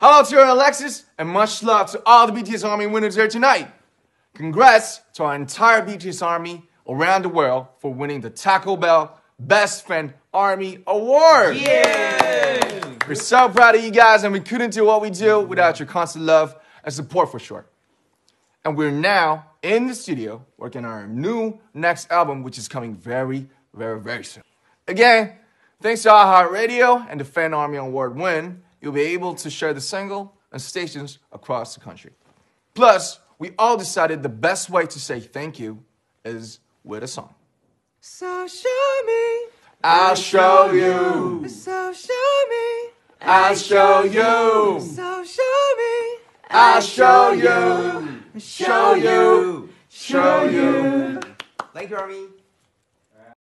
Hello to your Alexis, and much love to all the BTS Army winners here tonight. Congrats to our entire BTS Army around the world for winning the Taco Bell Best Fan Army Award. Yeah! We're so proud of you guys, and we couldn't do what we do without your constant love and support for sure. And we're now in the studio working on our new next album, which is coming very, very, very soon. Again, thanks to iHeartRadio and the Fan Army Award win, you'll be able to share the single on stations across the country. Plus, we all decided the best way to say thank you is with a song. So show me, I'll show you. so show me, I'll show you. so show me, I'll show you. Show you. Show you. Thank you, Army.